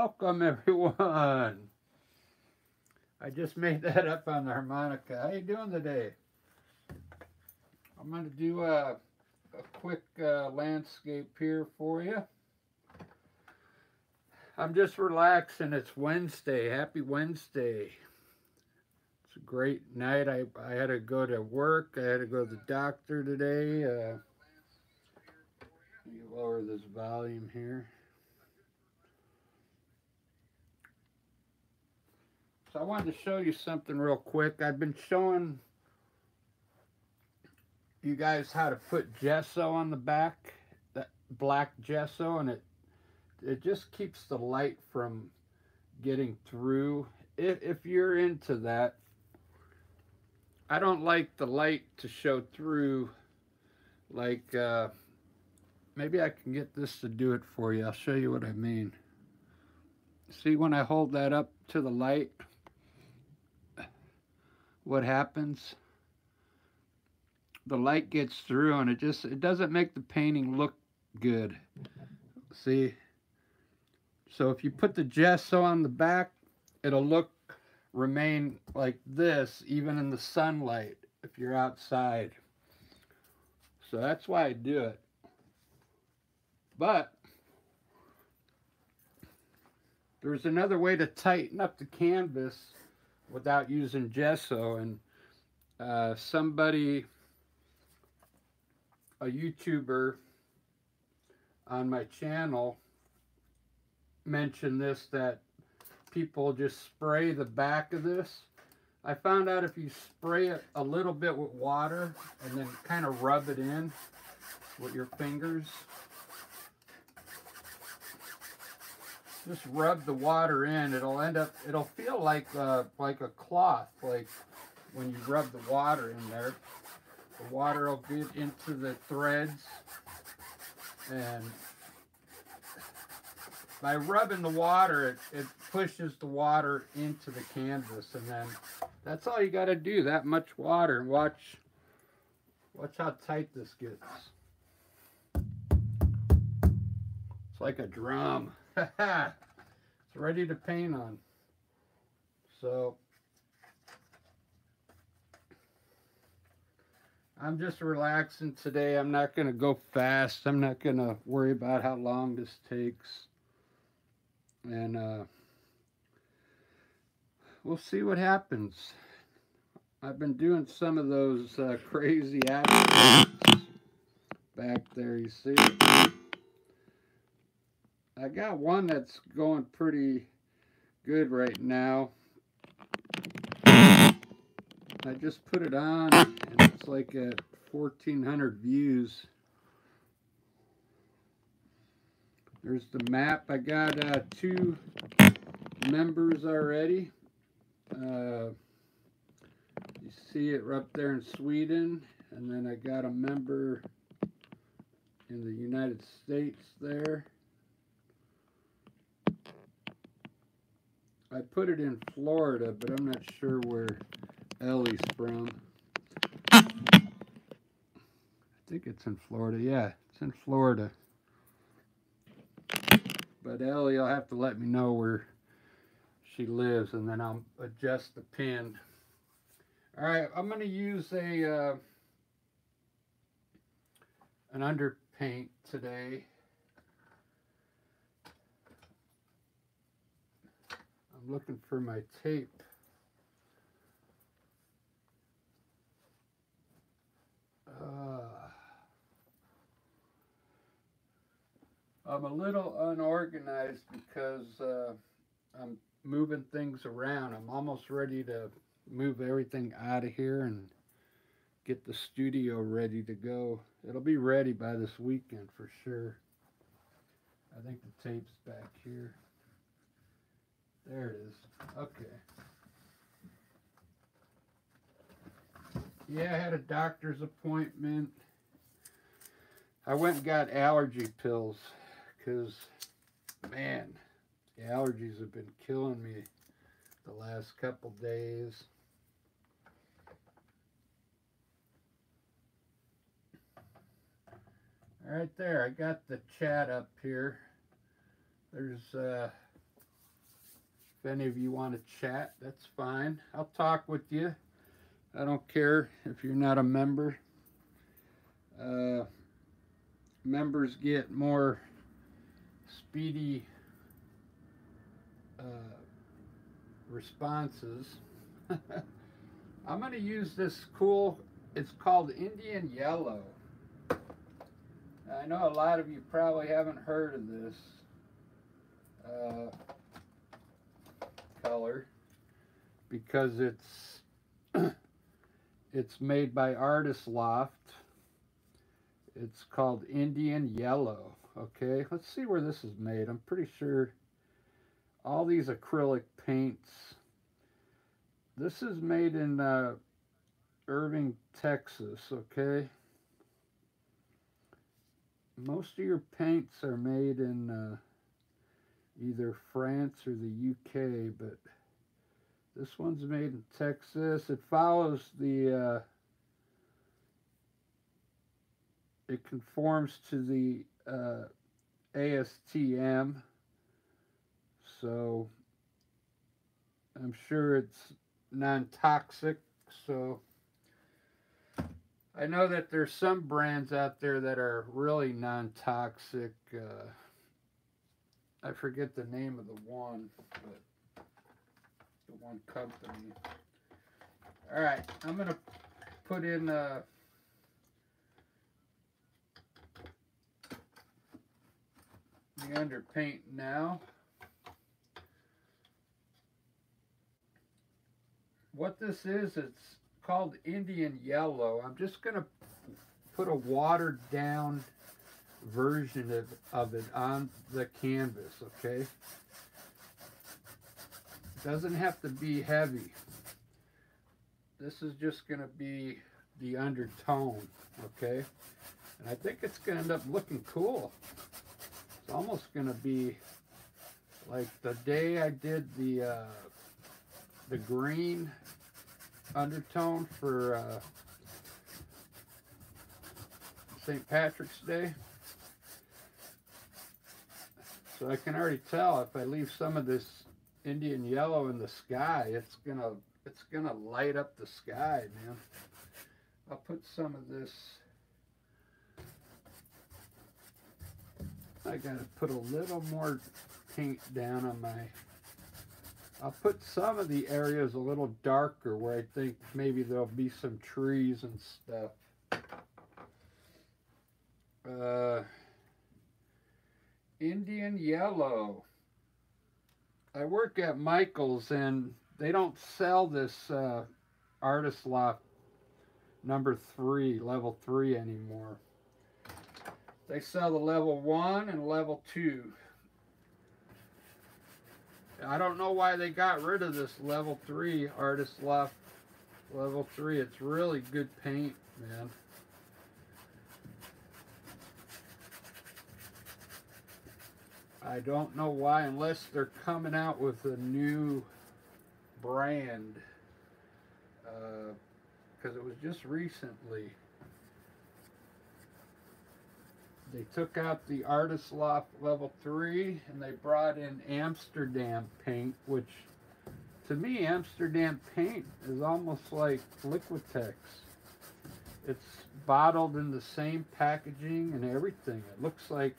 Welcome everyone. I just made that up on the harmonica. How you doing today? I'm going to do a, a quick uh, landscape here for you. I'm just relaxing. It's Wednesday. Happy Wednesday. It's a great night. I, I had to go to work. I had to go to the doctor today. Uh, let me lower this volume here. So I wanted to show you something real quick. I've been showing you guys how to put gesso on the back, that black gesso, and it it just keeps the light from getting through. If, if you're into that, I don't like the light to show through like uh, maybe I can get this to do it for you. I'll show you what I mean. See when I hold that up to the light, what happens? The light gets through and it just, it doesn't make the painting look good. See? So if you put the gesso on the back, it'll look, remain like this, even in the sunlight, if you're outside. So that's why I do it. But, there's another way to tighten up the canvas without using gesso. And uh, somebody, a YouTuber on my channel, mentioned this that people just spray the back of this. I found out if you spray it a little bit with water and then kind of rub it in with your fingers, just rub the water in. It'll end up, it'll feel like uh, like a cloth, like when you rub the water in there. The water will get into the threads and by rubbing the water, it, it pushes the water into the canvas and then that's all you got to do, that much water. Watch, watch how tight this gets. It's like a drum. It's ready to paint on. So, I'm just relaxing today. I'm not going to go fast. I'm not going to worry about how long this takes. And uh, we'll see what happens. I've been doing some of those uh, crazy actions back there, you see. I got one that's going pretty good right now. I just put it on and it's like at 1400 views. There's the map. I got uh, two members already. Uh, you see it up there in Sweden. And then I got a member in the United States there. I put it in Florida, but I'm not sure where Ellie's from. I think it's in Florida. Yeah, it's in Florida. But Ellie you'll have to let me know where she lives, and then I'll adjust the pin. All right, I'm going to use a uh, an underpaint today. Looking for my tape. Uh, I'm a little unorganized because uh, I'm moving things around. I'm almost ready to move everything out of here and get the studio ready to go. It'll be ready by this weekend for sure. I think the tape's back here. There it is. Okay. Yeah, I had a doctor's appointment. I went and got allergy pills because, man, the allergies have been killing me the last couple days. All right there, I got the chat up here. There's uh, If any of you want to chat, that's fine. I'll talk with you. I don't care if you're not a member. Uh, members get more speedy uh, responses. I'm going to use this cool, it's called Indian Yellow. I know a lot of you probably haven't heard of this uh, color because it's it's made by Artist Loft. It's called Indian Yellow. Okay, let's see where this is made. I'm pretty sure all these acrylic paints. This is made in uh, Irving, Texas. Okay. Most of your paints are made in uh, either France or the UK, but this one's made in Texas. It follows the, uh, it conforms to the uh, ASTM. So I'm sure it's non-toxic. So I know that there's some brands out there that are really non-toxic. Uh, I forget the name of the one, but the one company. All right, I'm gonna put in uh, the underpaint now. What this is, it's called Indian Yellow. I'm just going to put a watered down version of, of it on the canvas, okay? It Doesn't have to be heavy. This is just going to be the undertone, okay? And I think it's going to end up looking cool. It's almost going to be like the day I did the uh, the green undertone for uh, St. Patrick's Day. So I can already tell if I leave some of this Indian yellow in the sky, it's gonna it's gonna light up the sky, man. I'll put some of this. I gotta put a little more paint down on my I'll put some of the areas a little darker where I think maybe there'll be some trees and stuff. Uh, Indian yellow. I work at Michael's and they don't sell this uh, Artist Loft number three, level three anymore. They sell the level one and level two. I don't know why they got rid of this level 3 Artist Loft level 3. It's really good paint, man. I don't know why unless they're coming out with a new brand. Because uh, it was just recently. They took out the Artist Loft Level 3 and they brought in Amsterdam paint, which to me, Amsterdam paint is almost like Liquitex. It's bottled in the same packaging and everything. It looks like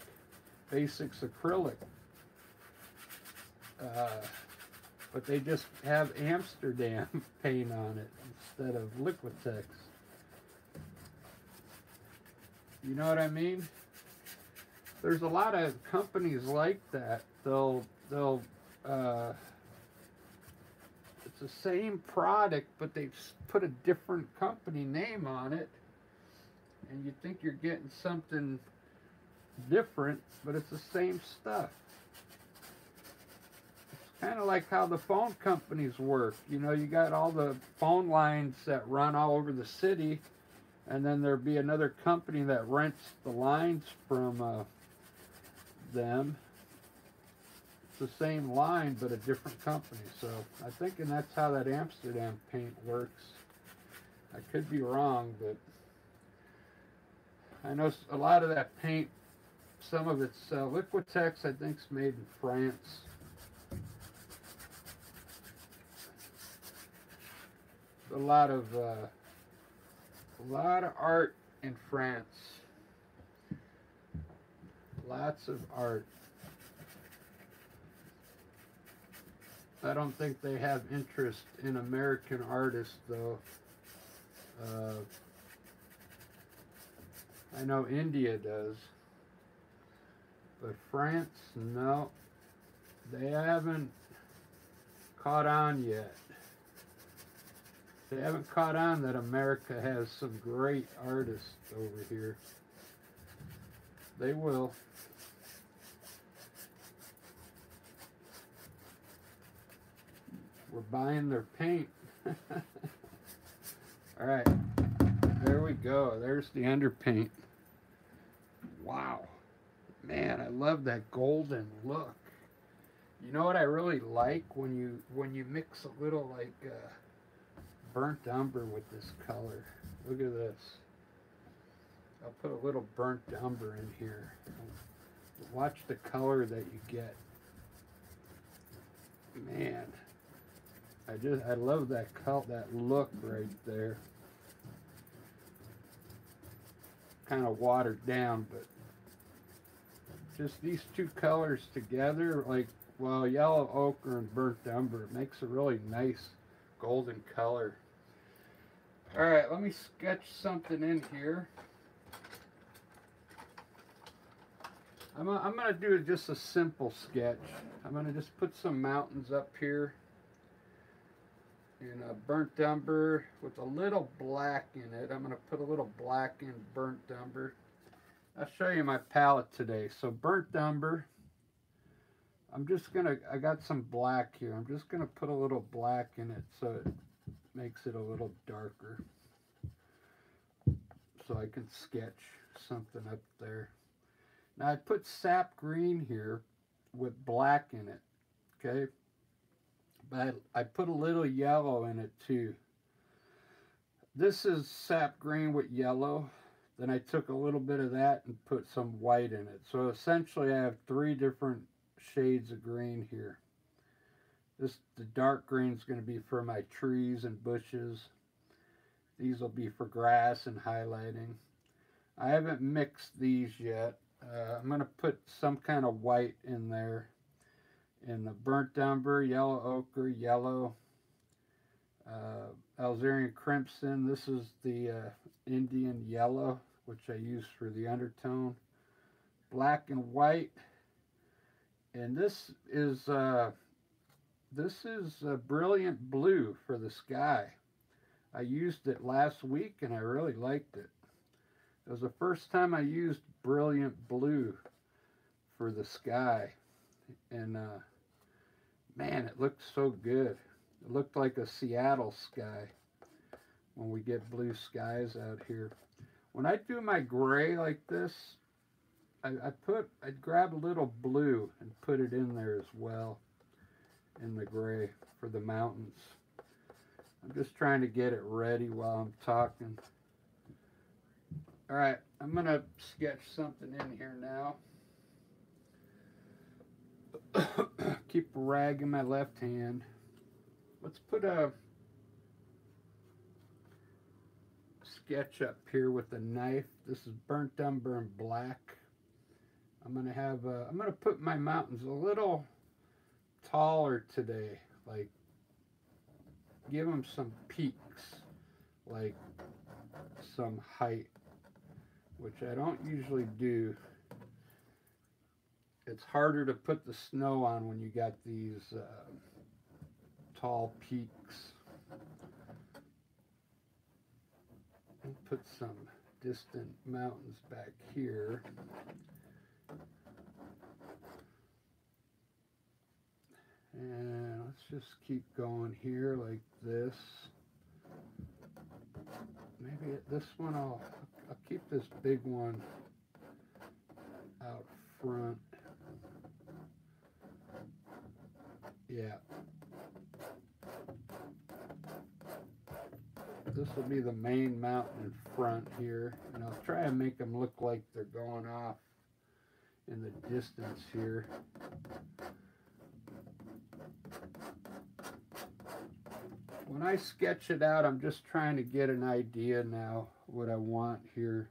Basics acrylic. Uh, but they just have Amsterdam paint on it instead of Liquitex. You know what I mean? there's a lot of companies like that. They'll they'll uh, it's the same product, but they've put a different company name on it, and you think you're getting something different, but it's the same stuff. It's kind of like how the phone companies work. You know, you got all the phone lines that run all over the city, and then there'd be another company that rents the lines from. Uh, them. It's the same line, but a different company. So I think, and that's how that Amsterdam paint works. I could be wrong, but I know a lot of that paint, some of it's uh, Liquitex, I think, is made in France. A lot of uh, a lot of art in France. Lots of art. I don't think they have interest in American artists, though. Uh, I know India does. But France, no. They haven't caught on yet. They haven't caught on that America has some great artists over here. They will. We're buying their paint. All right. There we go. There's the underpaint. Wow. Man, I love that golden look. You know what I really like when you when you mix a little like uh, burnt umber with this color. Look at this. I'll put a little burnt umber in here. Watch the color that you get. Man, I just I love that color, that look right there. Kind of watered down, but just these two colors together, like well, yellow ochre and burnt umber, it makes a really nice golden color. All right, let me sketch something in here. I'm, I'm going to do just a simple sketch. I'm going to just put some mountains up here in a burnt umber with a little black in it. I'm going to put a little black in burnt umber. I'll show you my palette today. So burnt umber. I'm just going to, I got some black here. I'm just going to put a little black in it so it makes it a little darker. So I can sketch something up there. Now I put sap green here with black in it, okay? But I, I put a little yellow in it too. This is sap green with yellow. Then I took a little bit of that and put some white in it. So essentially I have three different shades of green here. This The dark green is going to be for my trees and bushes. These will be for grass and highlighting. I haven't mixed these yet. Uh, I'm going to put some kind of white in there. In the burnt umber, yellow ochre, yellow, uh, crimson. This is the uh, Indian yellow, which I use for the undertone. Black and white. And this is uh, this is a brilliant blue for the sky. I used it last week and I really liked it. It was the first time I used brilliant blue for the sky. And uh, man, it looked so good. It looked like a Seattle sky when we get blue skies out here. When I do my gray like this, I, I put, I'd grab a little blue and put it in there as well in the gray for the mountains. I'm just trying to get it ready while I'm talking. All right, I'm going to sketch something in here now. Keep a rag in my left hand. Let's put a sketch up here with a knife. This is burnt umber and black. I'm going to have, a, I'm going to put my mountains a little taller today. Like, give them some peaks. Like, some height which I don't usually do. It's harder to put the snow on when you got these uh, tall peaks. I'll put some distant mountains back here. And let's just keep going here like this. Maybe this one I'll I'll keep this big one out front. Yeah. This will be the main mountain in front here. And I'll try and make them look like they're going off in the distance here. when I sketch it out, I'm just trying to get an idea now what I want here.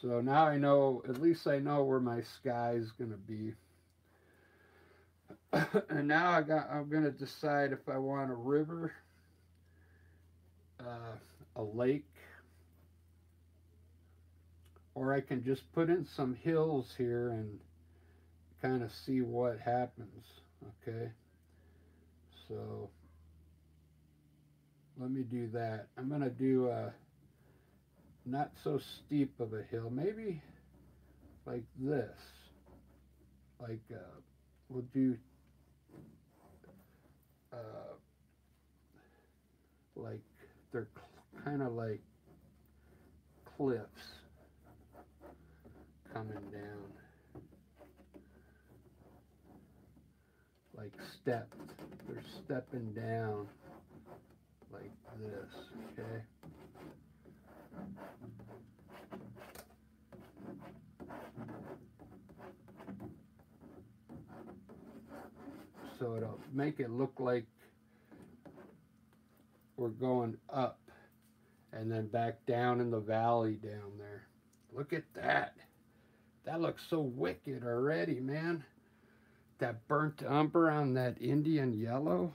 So now I know, at least I know where my sky is going to be. and now I got, I'm going to decide if I want a river, uh, a lake, or I can just put in some hills here and kind of see what happens. Okay. So let me do that. I'm going to do a not so steep of a hill. Maybe like this. Like uh, we'll do uh, like they're kind of like cliffs coming down. Like stepped. They're stepping down like this, okay? So it'll make it look like we're going up and then back down in the valley down there. Look at that. That looks so wicked already, man. That burnt umber on that Indian yellow.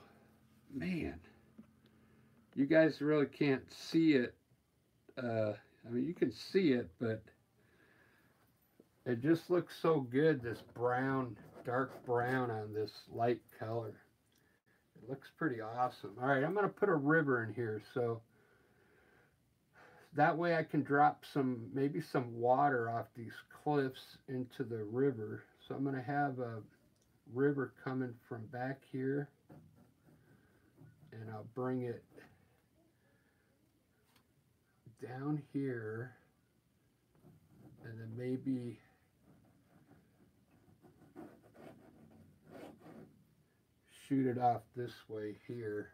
Man. You guys really can't see it. Uh, I mean, you can see it, but it just looks so good, this brown, dark brown on this light color. It looks pretty awesome. All right, I'm going to put a river in here. So that way I can drop some, maybe some water off these cliffs into the river. So I'm going to have a river coming from back here. And I'll bring it down here. And then maybe shoot it off this way here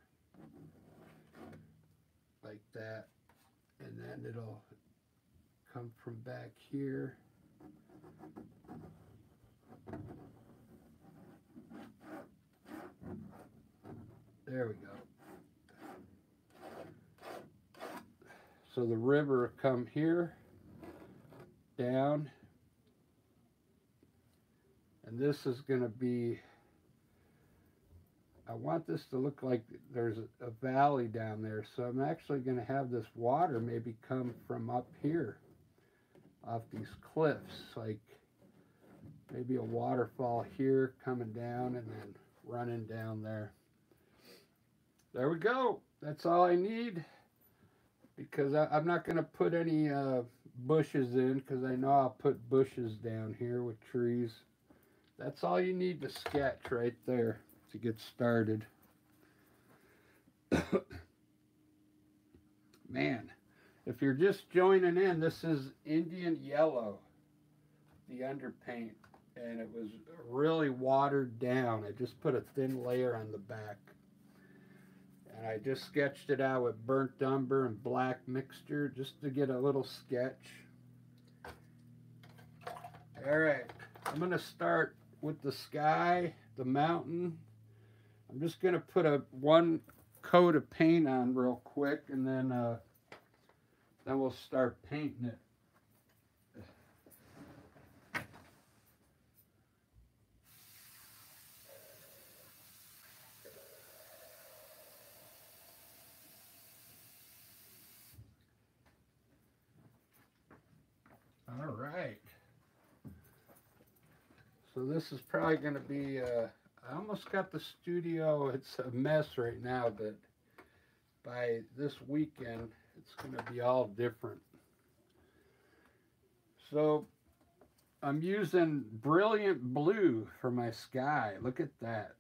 like that and then it'll come from back here. There we go. So the river come here down and this is going to be I want this to look like there's a, valley down there. So I'm actually going to have this water maybe come from up here off these cliffs. Like maybe a waterfall here coming down and then running down there. There we go. That's all I need because I, am not going to put any uh, bushes in because I know I'll put bushes down here with trees. That's all you need to sketch right there to get started. Man, if you're just joining in, this is Indian Yellow, the underpaint, and it was really watered down. I just put a thin layer on the back. And I just sketched it out with burnt umber and black mixture just to get a little sketch. All right, I'm going to start with the sky, the mountain, I'm just going to put a one coat of paint on real quick and then uh, then we'll start painting it. All right. So this is probably going to be uh, I almost got the studio, it's a mess right now, but by this weekend, it's going to be all different. So, I'm using Brilliant Blue for my sky. Look at that.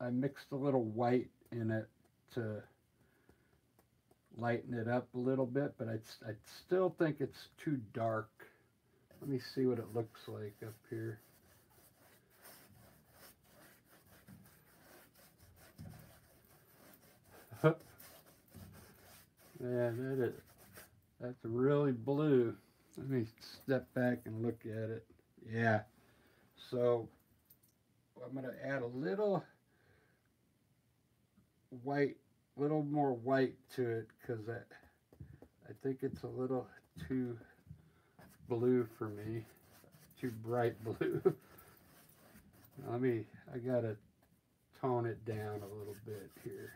I mixed a little white in it to lighten it up a little bit, but I, I still think it's too dark. Let me see what it looks like up here. Yeah, that is, that's really blue. Let me step back and look at it. Yeah. So I'm going to add a little white, little more white to it because I, I think it's a little too blue for me, too bright blue. Let me, I gotta tone it down a little bit here.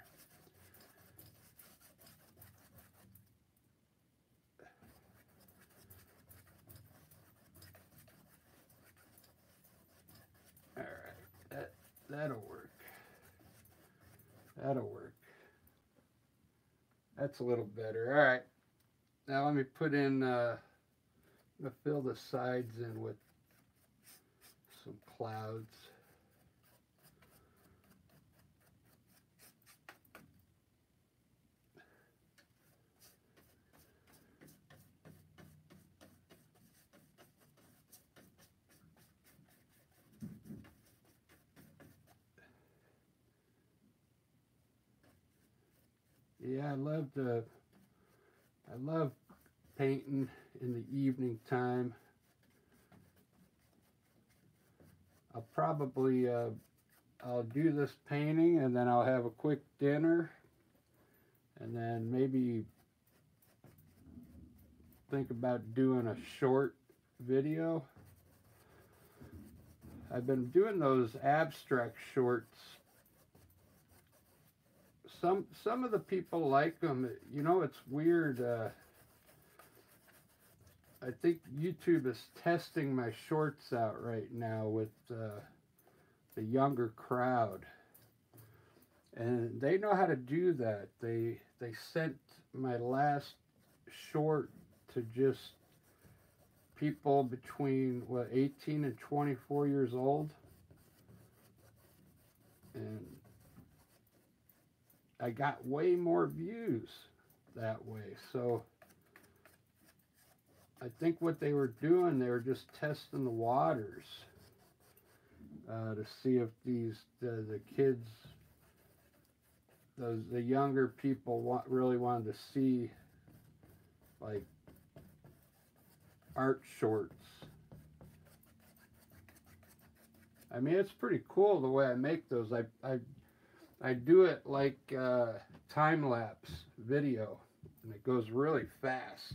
All right, that, that'll work. That'll work. That's a little better. All right. Now let me put in, uh, fill the sides in with some clouds. Yeah, I love the I love painting in the evening time. I'll probably uh, I'll do this painting and then I'll have a quick dinner and then maybe think about doing a short video. I've been doing those abstract shorts some some of the people like them. You know, it's weird. Uh, I think YouTube is testing my shorts out right now with uh, the younger crowd, and they know how to do that. They they sent my last short to just people between what 18 and 24 years old, and I got way more views that way. So I think what they were doing, they were just testing the waters uh, to see if these the, the kids, those the younger people want really wanted to see like art shorts. I mean, it's pretty cool the way I make those. I I I do it like uh, time lapse video, and it goes really fast,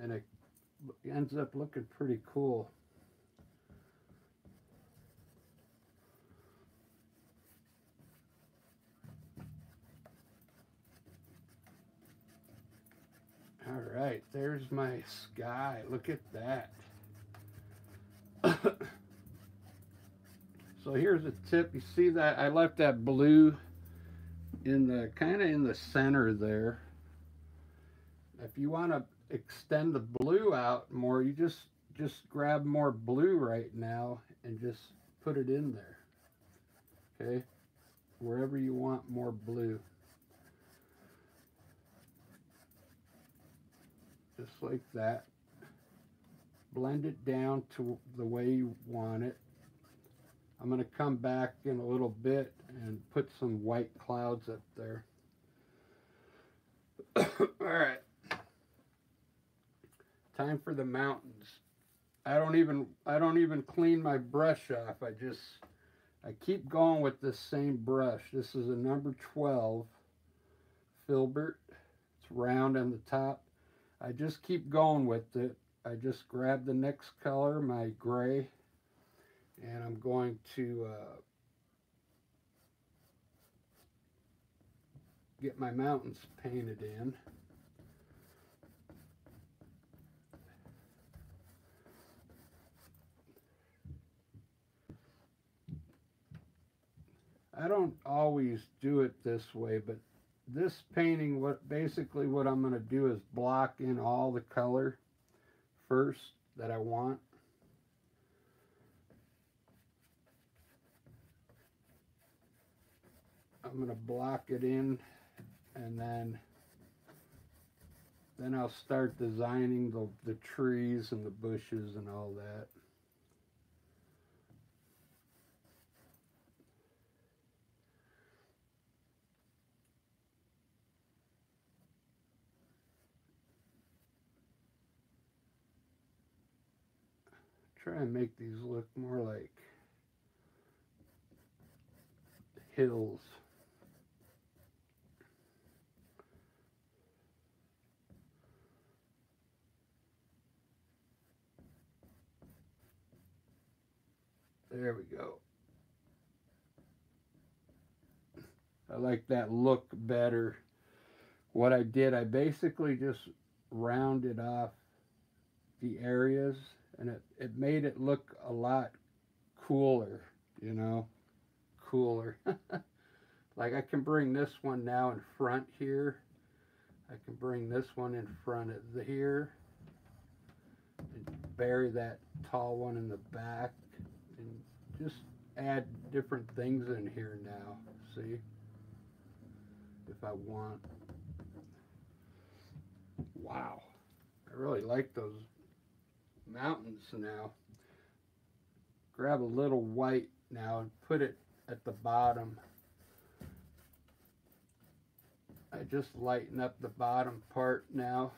and it ends up looking pretty cool. All right, there's my sky. Look at that. So here's a tip. You see that I left that blue in the kind of in the center there. If you want to extend the blue out more, you just just grab more blue right now and just put it in there. Okay? Wherever you want more blue. Just like that. Blend it down to the way you want it. I'm going to come back in a little bit and put some white clouds up there. All right. Time for the mountains. I don't even I don't even clean my brush off. I just I keep going with this same brush. This is a number 12 filbert. It's round on the top. I just keep going with it. I just grab the next color, my gray, and I'm going to uh, get my mountains painted in. I don't always do it this way, but this painting, what basically what I'm going to do is block in all the color first that I want. I'm going to block it in and then then I'll start designing the, the trees and the bushes and all that. Try and make these look more like hills. There we go. I like that look better. What I did, I basically just rounded off the areas and it, it made it look a lot cooler, you know, cooler. like I can bring this one now in front here. I can bring this one in front of the here and bury that tall one in the back just add different things in here now. See? If I want. Wow. I really like those mountains now. Grab a little white now and put it at the bottom. I just lighten up the bottom part now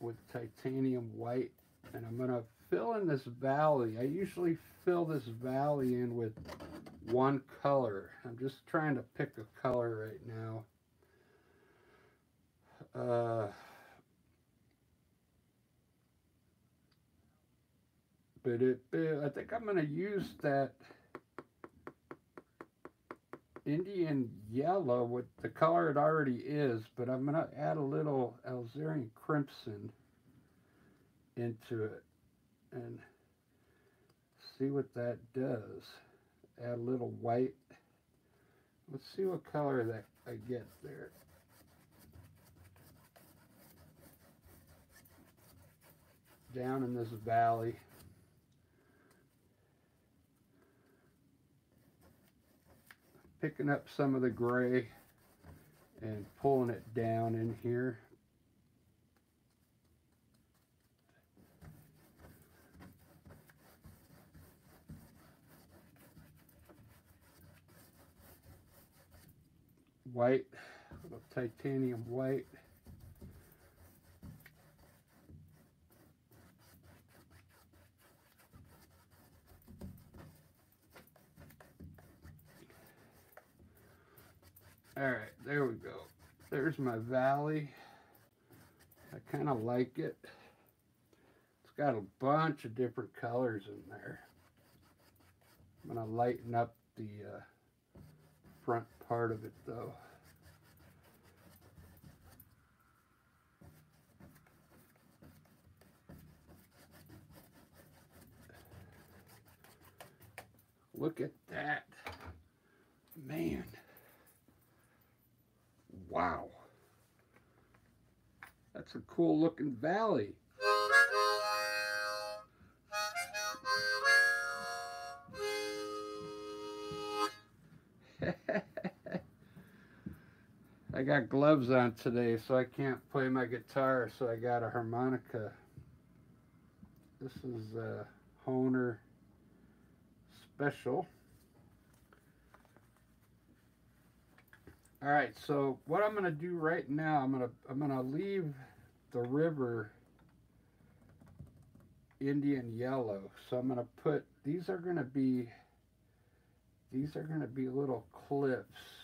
with titanium white and I'm going to fill in this valley. I usually fill this valley in with one color. I'm just trying to pick a color right now. Uh, but it, I think I'm going to use that Indian yellow with the color it already is, but I'm going to add a little Alizarin crimson into it and see what that does. Add a little white. Let's see what color that I get there. Down in this valley. Picking up some of the gray and pulling it down in here. White, titanium white. All right, there we go. There's my valley. I kind of like it. It's got a bunch of different colors in there. I'm going to lighten up the uh, front part of it though. Look at that. Man. Wow. That's a cool looking valley. Got gloves on today, so I can't play my guitar, so I got a harmonica. This is a Hohner Special. All right, so what I'm going to do right now, I'm going to I'm to leave the river Indian yellow. So I'm going to put these are going to be these are going to be little cliffs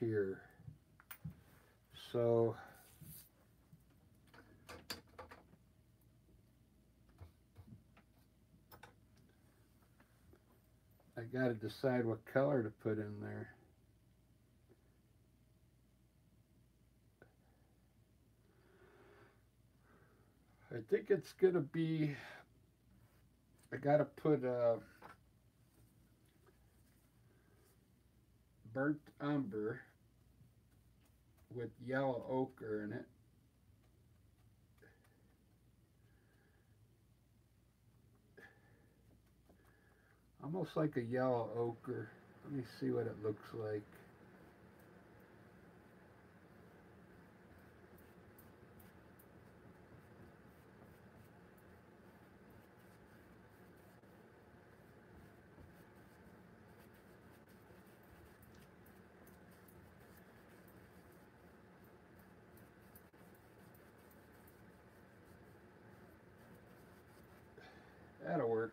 here. So I got to decide what color to put in there. I think it's going to be, I got to put a burnt umber with yellow ochre in it. Almost like a yellow ochre. Let me see what it looks like. That'll work.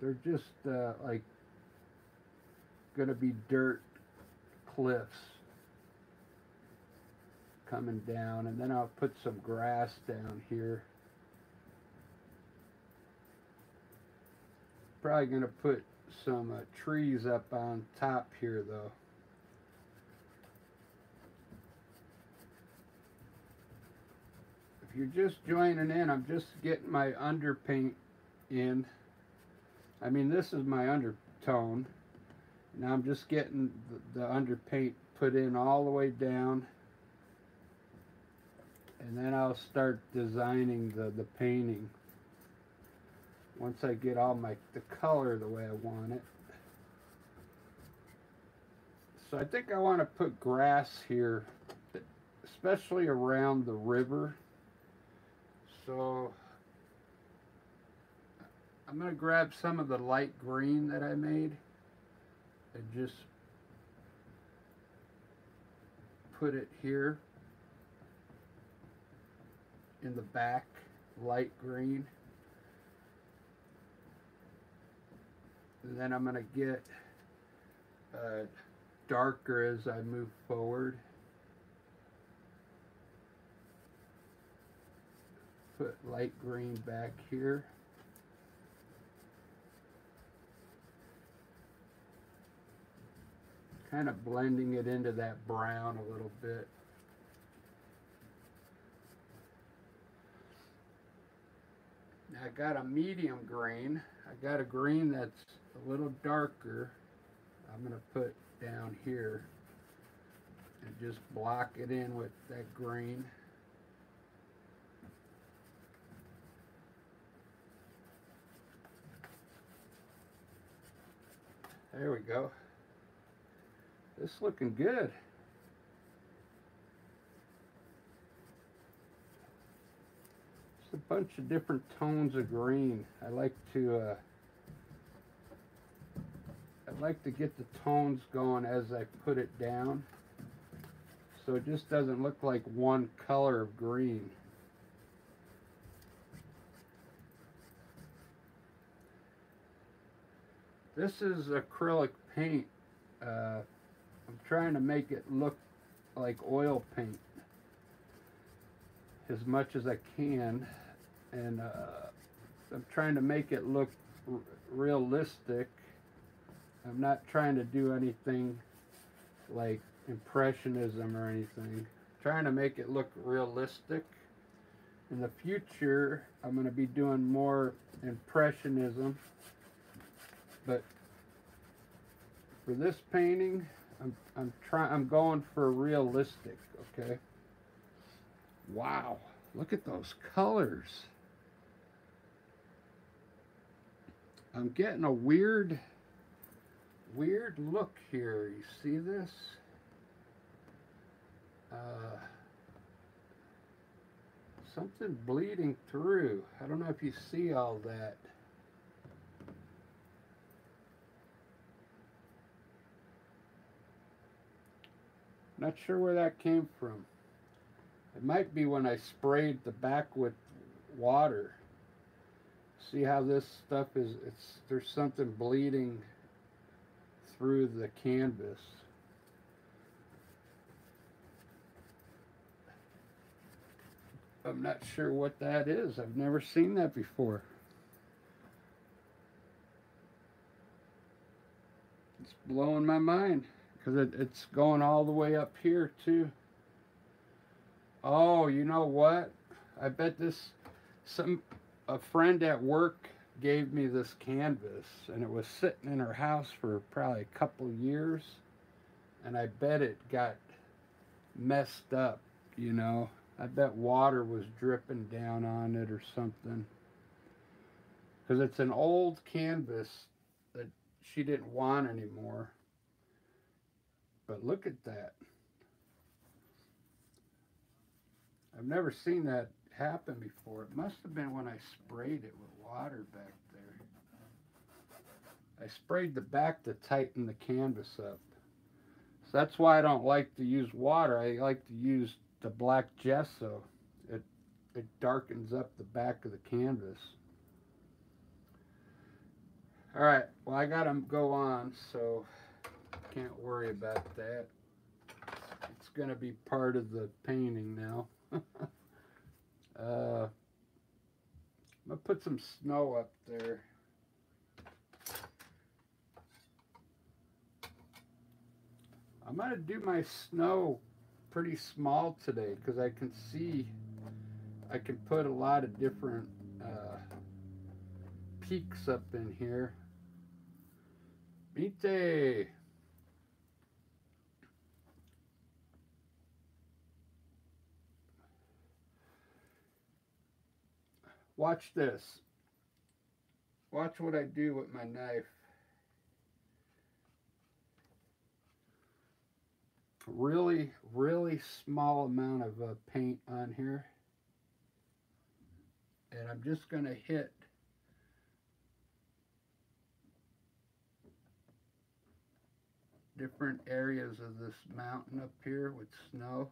They're just uh, like going to be dirt cliffs coming down and then I'll put some grass down here. Probably going to put some uh, trees up on top here though. You're just joining in, I'm just getting my underpaint in. I mean, this is my undertone. Now I'm just getting the, the underpaint put in all the way down. And then I'll start designing the, the painting. Once I get all my the color the way I want it. So I think I want to put grass here, especially around the river. So I'm going to grab some of the light green that I made and just put it here in the back, light green. And then I'm going to get uh, darker as I move forward. Put light green back here. kind of blending it into that brown a little bit. I got a medium green. I got a green that's a little darker. I'm going to put down here and just block it in with that green. There we go. This looking good. Just a bunch of different tones of green. I like to uh, I like to get the tones going as I put it down so it just doesn't look like one color of green. This is acrylic paint. Uh, I'm trying to make it look like oil paint as much as I can and uh, I'm trying to make it look realistic. I'm not trying to do anything like impressionism or anything. I'm trying to make it look realistic. In the future I'm going to be doing more impressionism but for this painting I'm I'm trying I'm going for realistic, okay? Wow, look at those colors. I'm getting a weird weird look here. You see this? Uh, something bleeding through. I don't know if you see all that. Not sure where that came from. It might be when I sprayed the back with water. See how this stuff is, it's there's something bleeding through the canvas. I'm not sure what that is. I've never seen that before. It's blowing my mind because it, it's going all the way up here too. Oh, you know what? I bet this some a friend at work gave me this canvas and it was sitting in her house for probably a couple years and I bet it got messed up, you know. I bet water was dripping down on it or something. Because it's an old canvas that she didn't want anymore. But look at that. I've never seen that happen before. It must have been when I sprayed it with water back there. I sprayed the back to tighten the canvas up. So that's why I don't like to use water. I like to use the black gesso. It, it darkens up the back of the canvas. All right, well, I got to go on, so can't worry about that. It's going to be part of the painting now. uh, I'm going to put some snow up there. I'm going to do my snow pretty small today because I can see I can put a lot of different uh, peaks up in here. Mite! Watch this. Watch what I do with my knife. Really, really small amount of uh, paint on here. And I'm just going to hit different areas of this mountain up here with snow.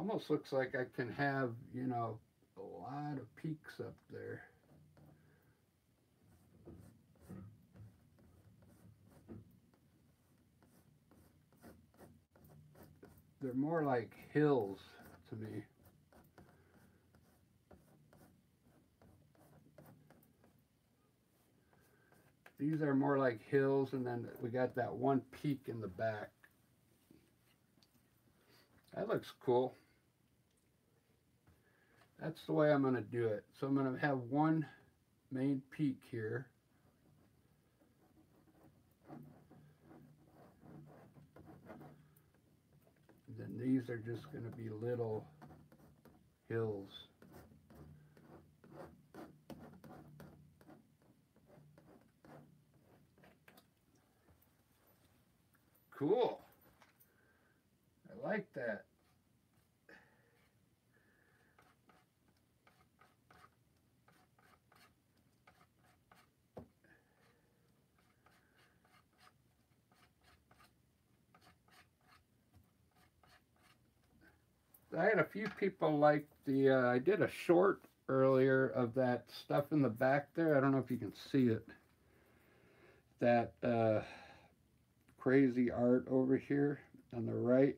Almost looks like I can have, you know, a lot of peaks up there. They're more like hills to me. These are more like hills, and then we got that one peak in the back. That looks cool. That's the way I'm going to do it. So I'm going to have one main peak here. And then these are just going to be little hills. Cool. I like that. I had a few people like the, uh, I did a short earlier of that stuff in the back there. I don't know if you can see it. That uh, crazy art over here on the right.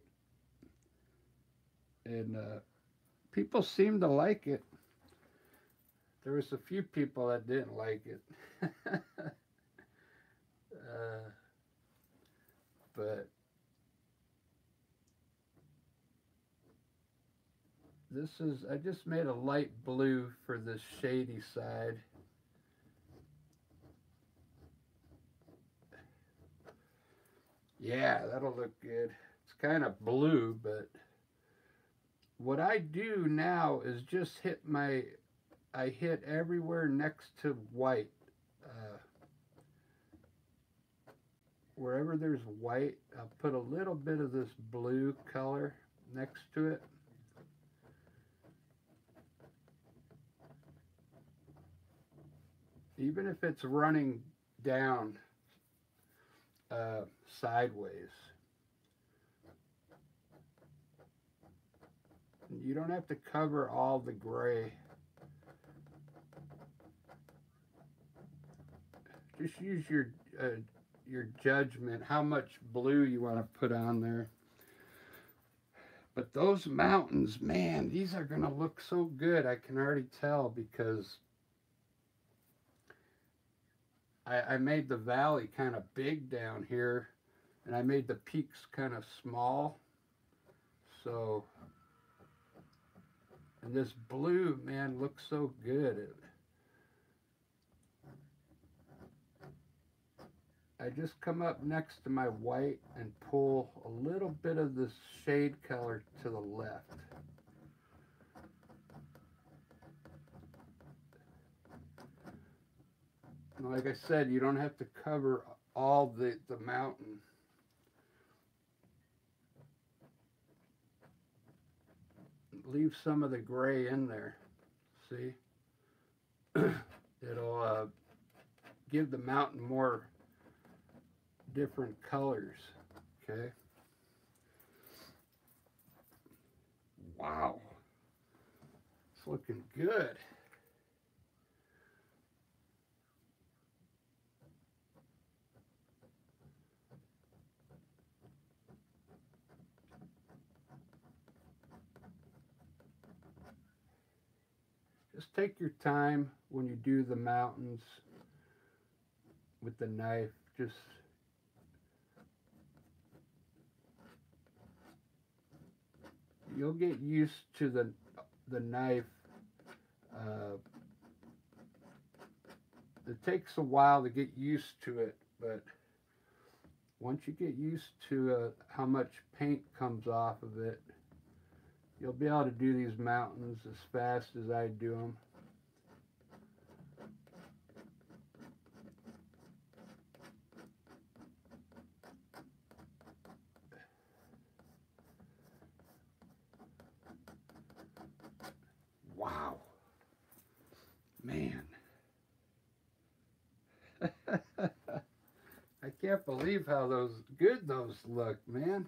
And uh, people seem to like it. There was a few people that didn't like it. uh, but this is, I just made a light blue for the shady side. Yeah, that'll look good. It's kind of blue, but what I do now is just hit my, I hit everywhere next to white. Uh, wherever there's white, I'll put a little bit of this blue color next to it. Even if it's running down uh, sideways. You don't have to cover all the gray. Just use your uh, your judgment, how much blue you want to put on there. But those mountains, man, these are going to look so good. I can already tell because I, I made the valley kind of big down here and I made the peaks kind of small. So, and this blue, man, looks so good. It, I just come up next to my white and pull a little bit of this shade color to the left. Like I said, you don't have to cover all the, the mountain. Leave some of the gray in there. See? it'll uh, give the mountain more different colors. Okay. Wow. It's looking good. Take your time when you do the mountains with the knife. Just you'll get used to the the knife. Uh, it takes a while to get used to it, but once you get used to uh, how much paint comes off of it, you'll be able to do these mountains as fast as I do them. Wow. Man. I can't believe how those good those look, man.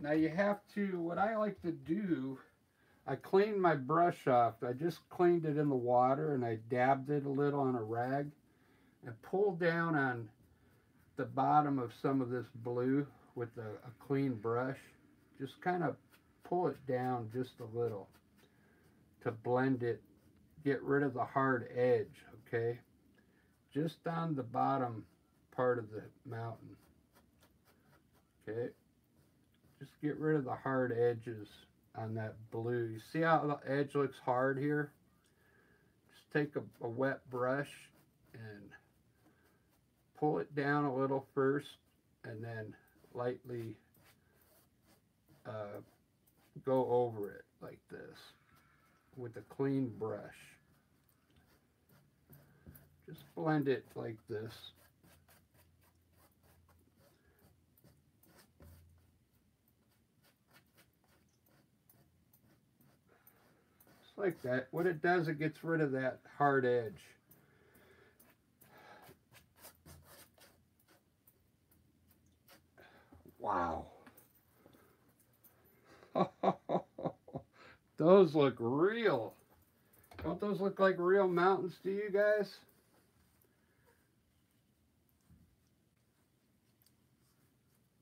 Now you have to, what I like to do, I cleaned my brush off. I just cleaned it in the water and I dabbed it a little on a rag and pulled down on the bottom of some of this blue with a, a clean brush. Just kind of pull it down just a little to blend it, get rid of the hard edge, okay? Just on the bottom part of the mountain, okay? Just get rid of the hard edges on that blue. You see how the edge looks hard here? Just take a, a wet brush and pull it down a little first and then lightly uh, go over it like this with a clean brush. Just blend it like this. Like that. What it does, it gets rid of that hard edge. Wow. those look real. Don't those look like real mountains to you guys?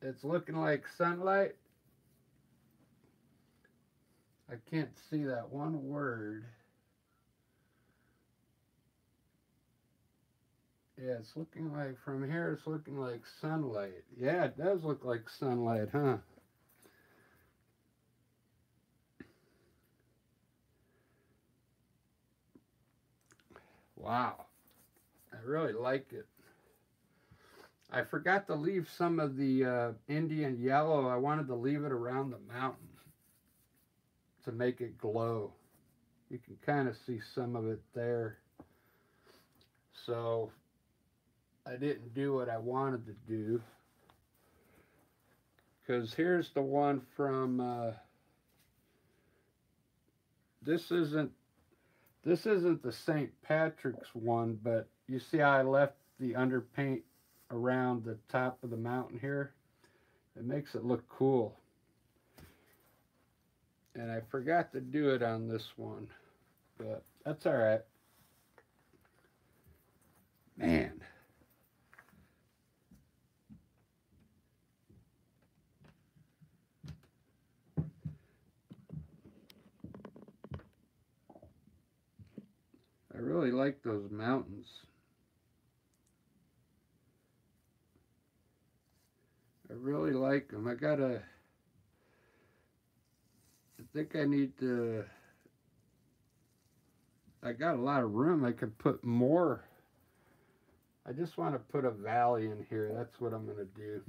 It's looking like sunlight. I can't see that one word. Yeah, it's looking like, from here, it's looking like sunlight. Yeah, it does look like sunlight, huh? Wow. I really like it. I forgot to leave some of the uh, Indian yellow. I wanted to leave it around the mountain to make it glow. You can kind of see some of it there. So I didn't do what I wanted to do. Because here's the one from, uh, this isn't, this isn't the St. Patrick's one, but you see I left the underpaint around the top of the mountain here? It makes it look cool. And I forgot to do it on this one, but that's all right. Man. I really like those mountains. I really like them. I gotta think I need to, I got a lot of room. I could put more. I just want to put a valley in here. That's what I'm going to do.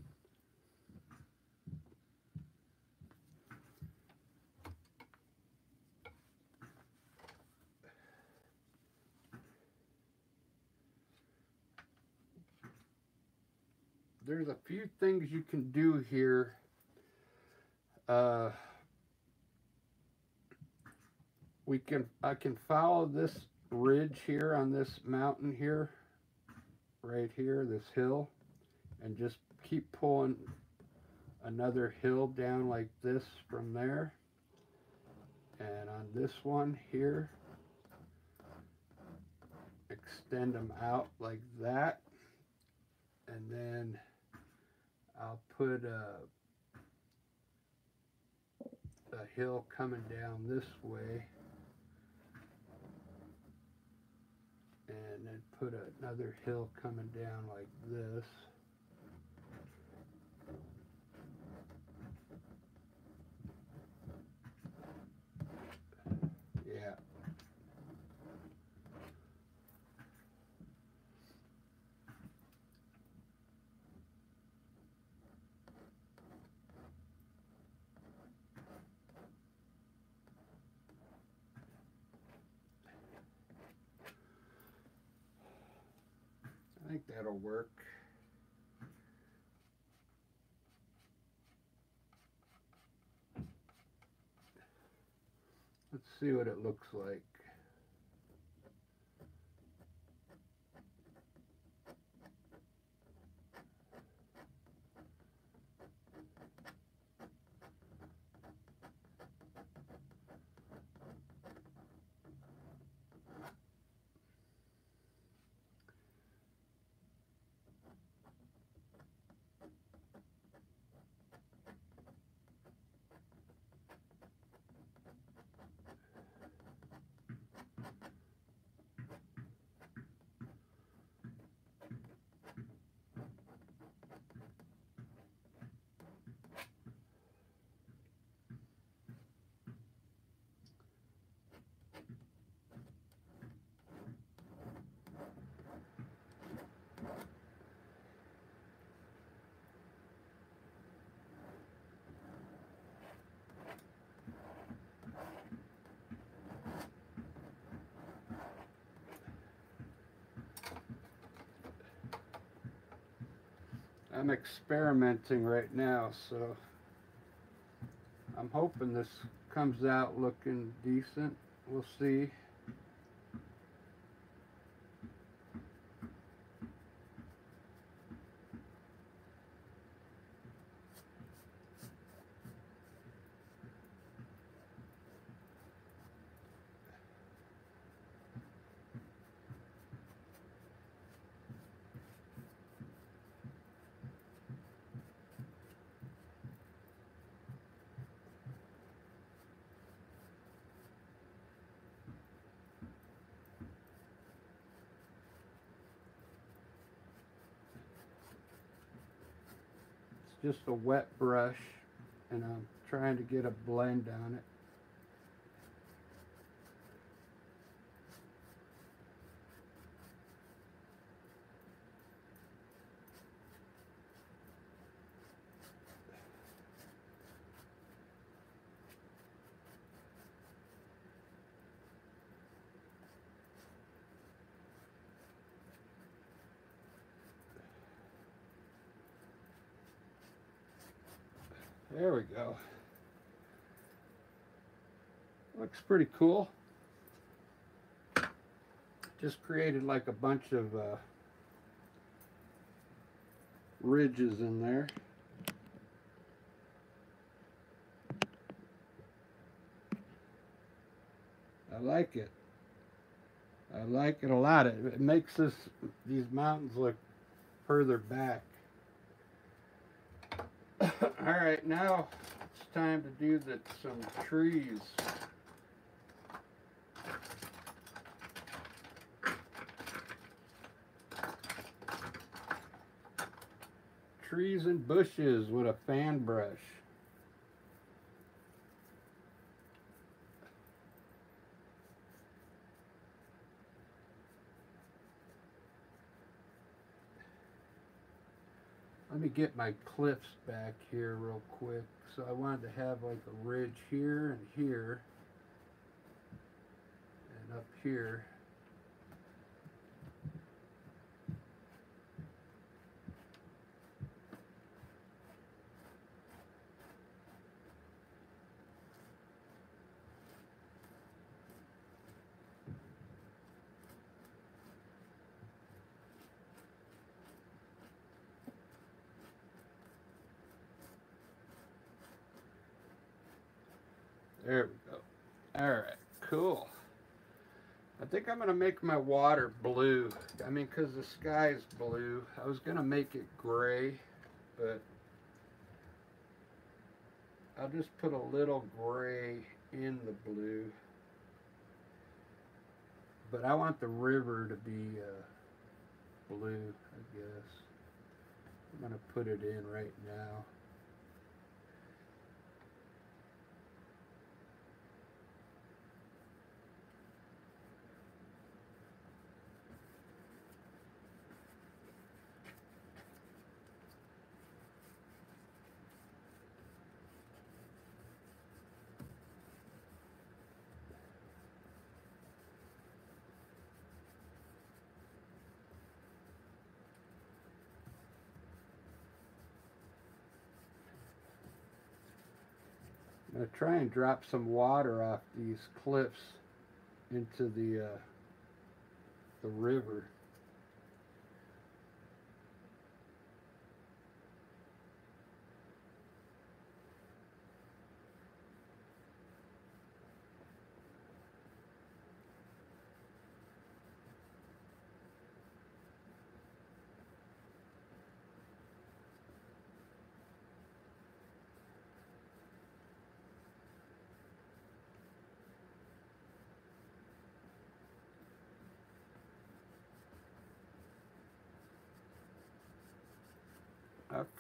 There's a few things you can do here. Uh, we can I can follow this ridge here on this mountain here right here this hill and just keep pulling another hill down like this from there. And on this one here extend them out like that. And then I'll put a, a hill coming down this way and then put another hill coming down like this yeah I think that'll work. Let's see what it looks like. I'm experimenting right now, so I'm hoping this comes out looking decent. We'll see. It's just a wet brush, and I'm trying to get a blend on it. There we go. Looks pretty cool. Just created like a bunch of uh, ridges in there. I like it. I like it a lot. It, it makes this these mountains look further back. All right, now it's time to do some trees. Trees and bushes with a fan brush. Let me get my cliffs back here real quick. So I wanted to have like a ridge here and here and up here. There we go. All right, cool. I think I'm going to make my water blue. I mean, because the sky is blue. I was going to make it gray, but I'll just put a little gray in the blue. But I want the river to be uh, blue, I guess. I'm going to put it in right now. I'm going to try and drop some water off these cliffs into the uh, the river.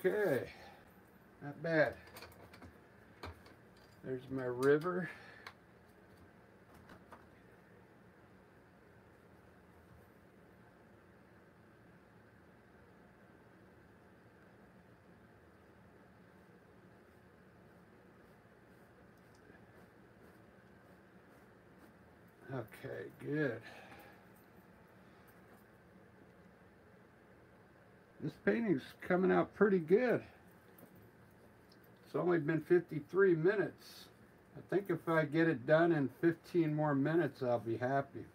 Okay, not bad. There's my river. Okay, good. This painting's coming out pretty good. It's only been 53 minutes. I think if I get it done in 15 more minutes, I'll be happy.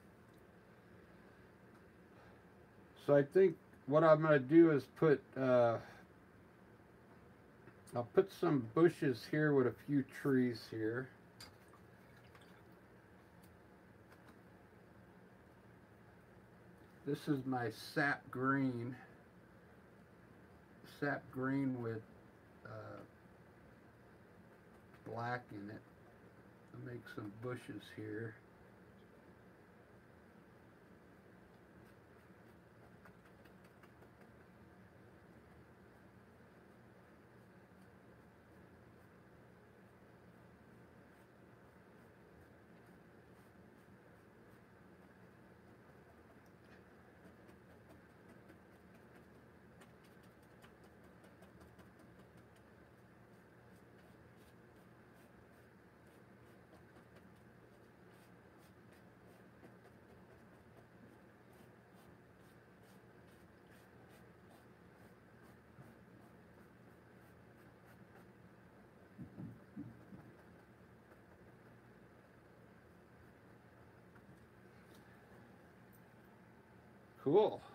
So I think what I'm going to do is put, uh, I'll put some bushes here with a few trees here. This is my sap green sap green with uh, black in it. I'll make some bushes here. Cool.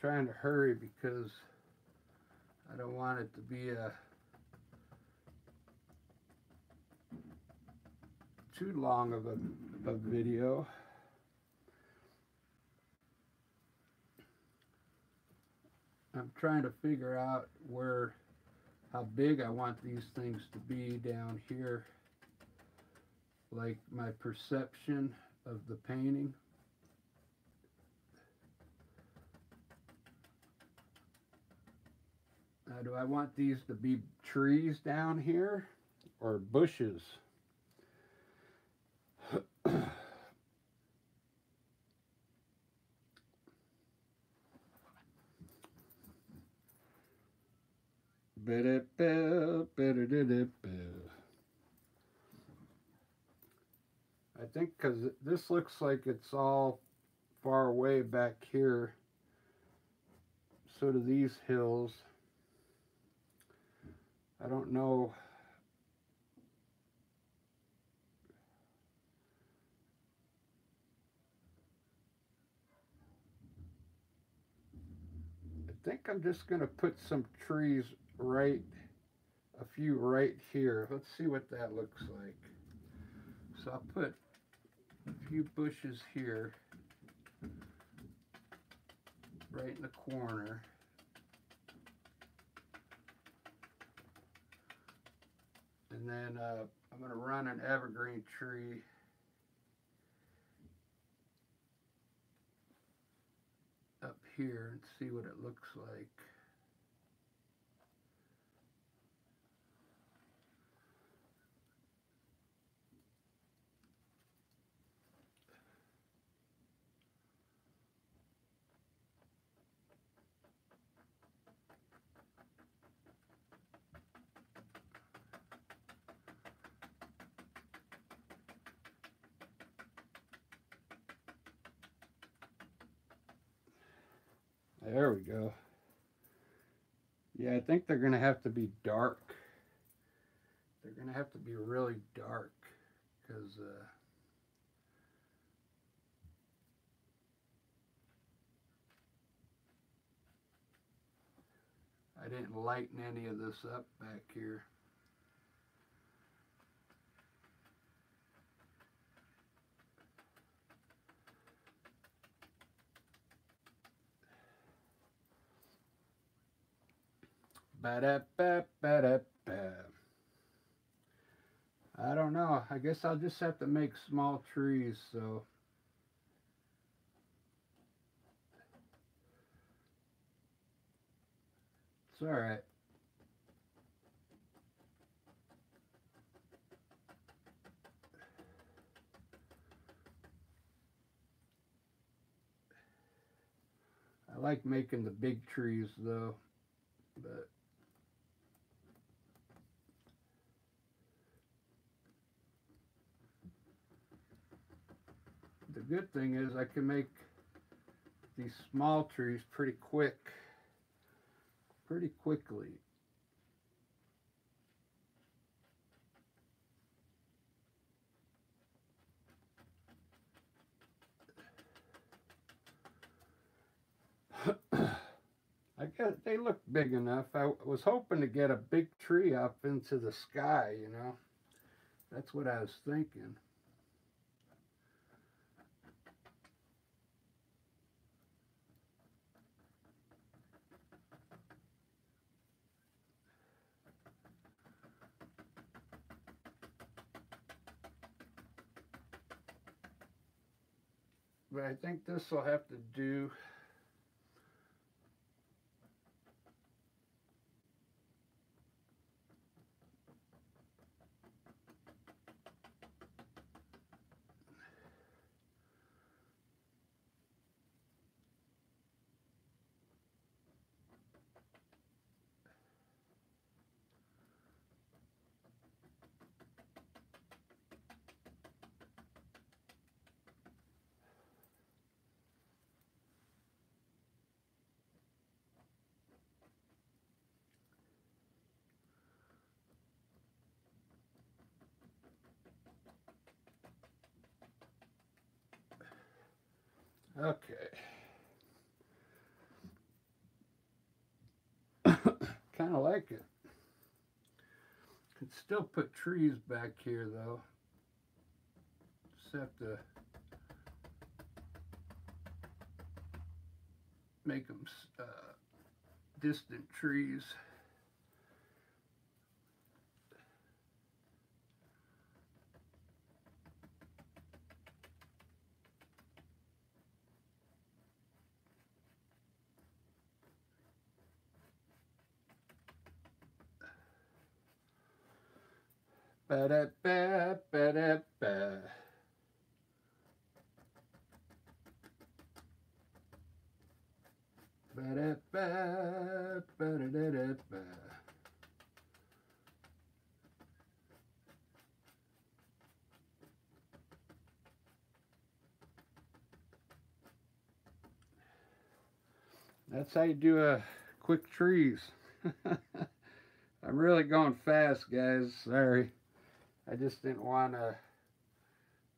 Trying to hurry because I don't want it to be a too long of a, a video. I'm trying to figure out where how big I want these things to be down here like my perception of the painting. Now, do I want these to be trees down here or bushes? I think because this looks like it's all far away back here. So do these hills. I don't know. I think I'm just going to put some trees right, a few right here. Let's see what that looks like. So I'll put a few bushes here, right in the corner. And then uh, I'm going to run an evergreen tree up here and see what it looks like. There we go. Yeah, I think they're going to have to be dark. They're going to have to be really dark because uh, I didn't lighten any of this up back here. I don't know. I guess I'll just have to make small trees, so. It's alright. I like making the big trees though, but good thing is I can make these small trees pretty quick, pretty quickly. I guess they look big enough. I was hoping to get a big tree up into the sky, you know. That's what I was thinking. But I think this will have to do. Okay. Kind of like it. Could still put trees back here though. Just have to make them uh, distant trees. Ba-da-ba, ba-da-ba. Ba-da-ba, ba-da-da-da-ba. That's how you do a quick trees. I'm really going fast, guys. Sorry. I just didn't want to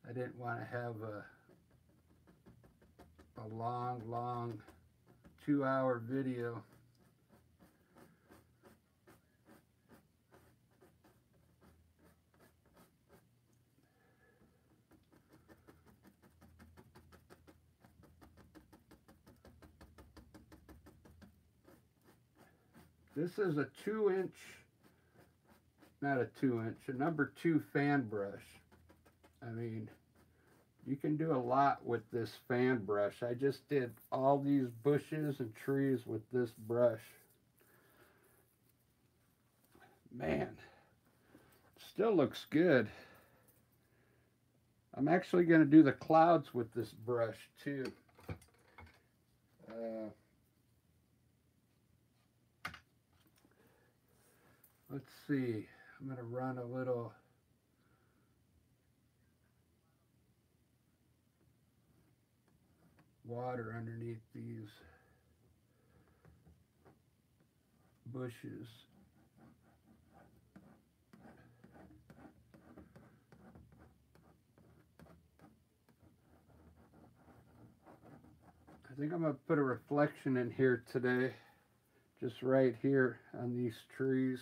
I didn't want to have a a long, long two hour video. This is a two inch, not a two inch, a number two fan brush. I mean, you can do a lot with this fan brush. I just did all these bushes and trees with this brush. Man, still looks good. I'm actually going to do the clouds with this brush too. Uh, let's see. I'm going to run a little water underneath these bushes. I think I'm going to put a reflection in here today, just right here on these trees.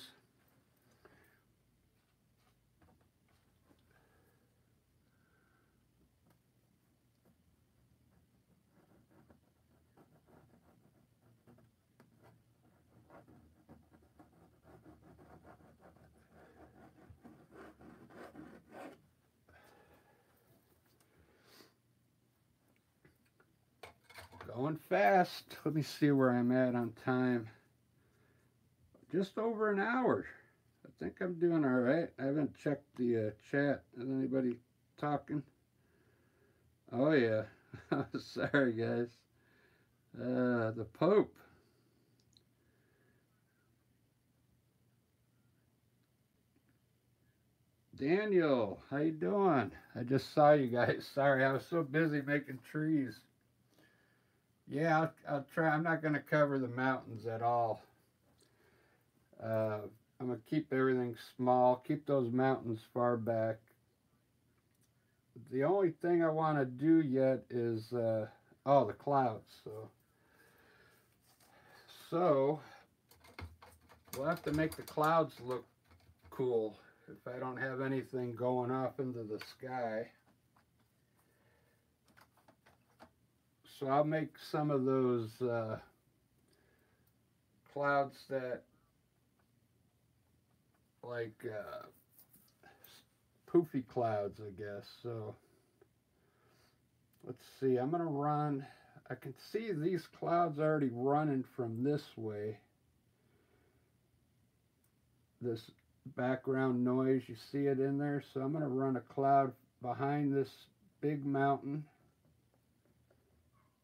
Going fast. Let me see where I'm at on time. Just over an hour. I think I'm doing all right. I haven't checked the uh, chat. Is anybody talking? Oh, yeah. Sorry, guys. Uh, the Pope. Daniel, how you doing? I just saw you guys. Sorry, I was so busy making trees. Yeah, I'll, I'll try. I'm not going to cover the mountains at all. Uh, I'm going to keep everything small, keep those mountains far back. The only thing I want to do yet is, uh, oh, the clouds. So, so, we'll have to make the clouds look cool if I don't have anything going off into the sky. So I'll make some of those uh, clouds that like uh, poofy clouds, I guess. So let's see. I'm going to run. I can see these clouds already running from this way. This background noise, you see it in there. So I'm going to run a cloud behind this big mountain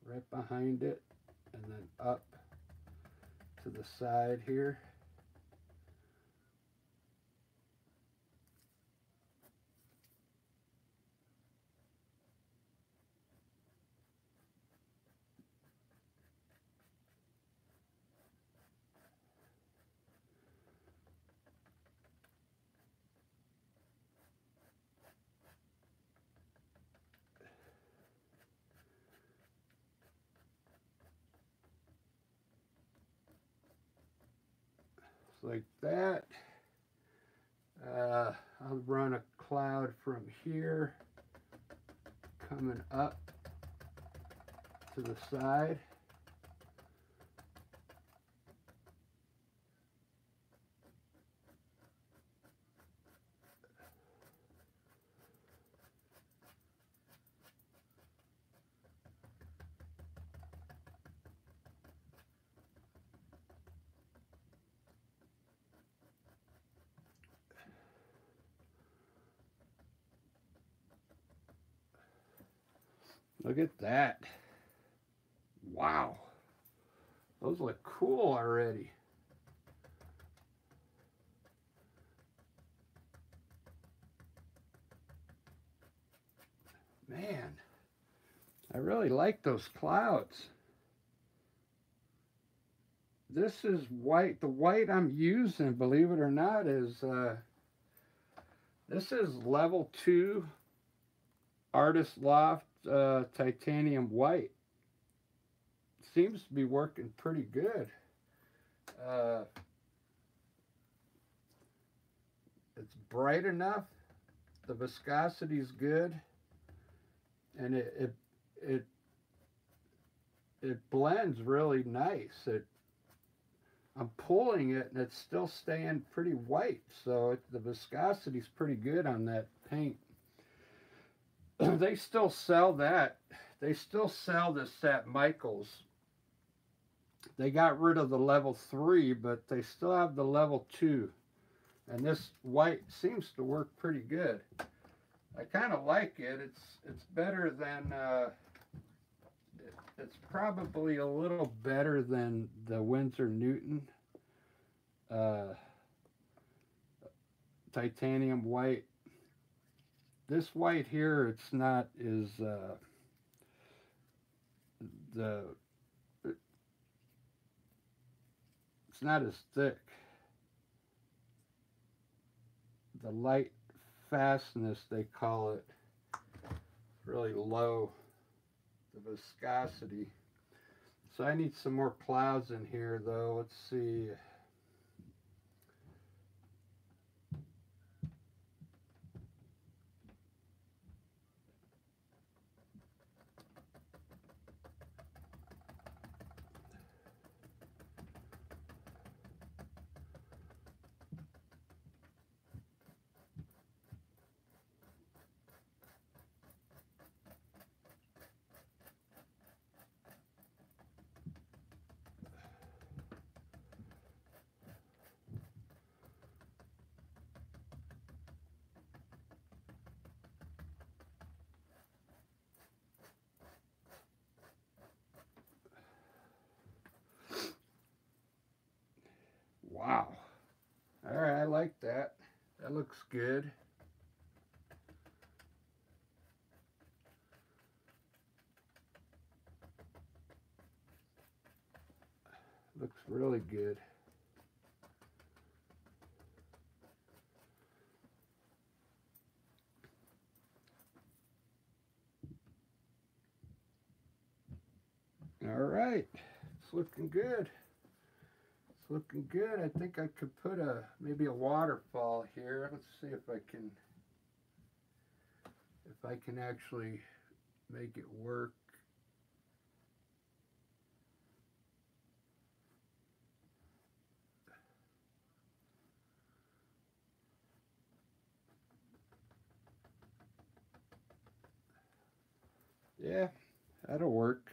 right behind it and then up to the side here. Like that. Uh, I'll run a cloud from here coming up to the side. Already. Man, I really like those clouds. This is white. The white I'm using, believe it or not, is uh, this is level two Artist Loft uh, titanium white. Seems to be working pretty good. Uh, it's bright enough. The viscosity is good, and it it it it blends really nice. It I'm pulling it and it's still staying pretty white, so it, the viscosity is pretty good on that paint. they still sell that. They still sell this at Michael's. They got rid of the level 3, but they still have the level 2. And this white seems to work pretty good. I kind of like it. It's it's better than uh, it, it's probably a little better than the Winsor Newton uh, titanium white this white here, it's not is uh, the it's not as thick. The light fastness they call it really low. The viscosity. So I need some more clouds in here though. Let's see. Wow. All right, I like that. That looks good. Looks really good. All right, it's looking good. Looking good. I think I could put a maybe a waterfall here. Let's see if I can if I can actually make it work. Yeah, that'll work.